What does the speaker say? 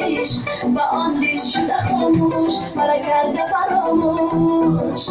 عشق و آن دل شده خاموش مرا کرده فراموش.